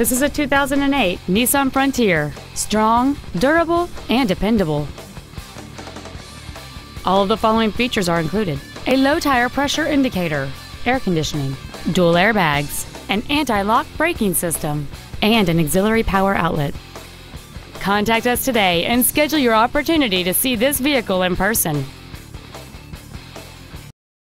This is a 2008 Nissan Frontier. Strong, durable, and dependable. All of the following features are included. A low tire pressure indicator, air conditioning, dual airbags, an anti-lock braking system, and an auxiliary power outlet. Contact us today and schedule your opportunity to see this vehicle in person.